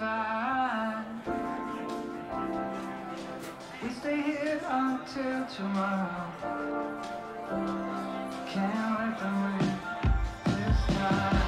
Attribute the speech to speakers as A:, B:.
A: fine. We stay here until tomorrow. Can't let them win this time.